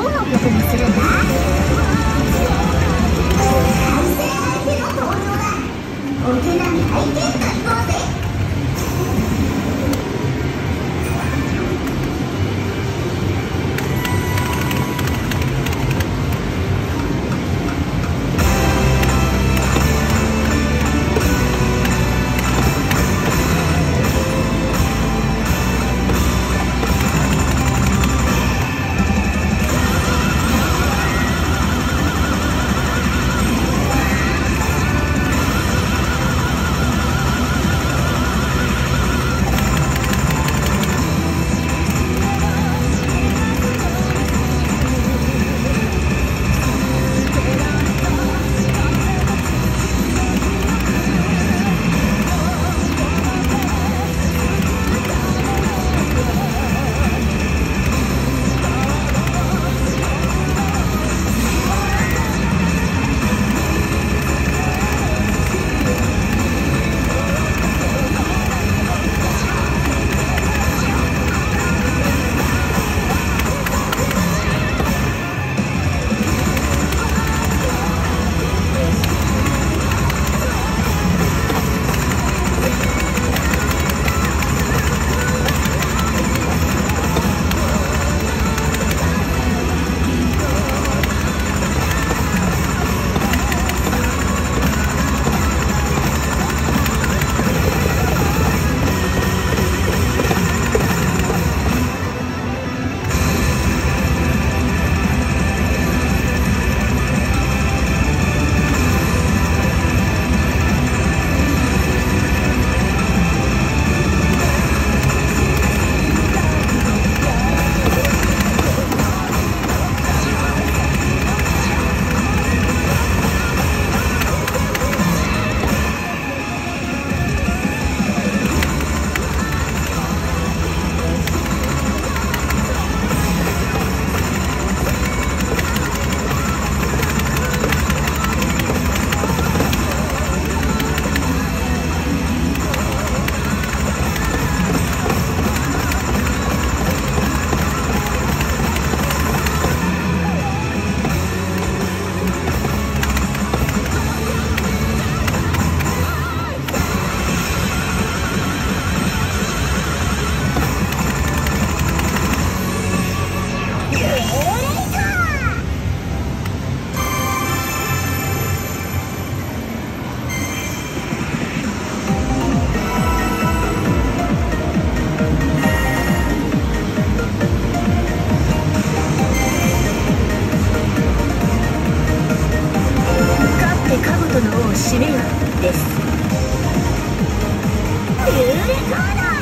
どの曲にするんだお手並み拝見を締めよです。ユーレコード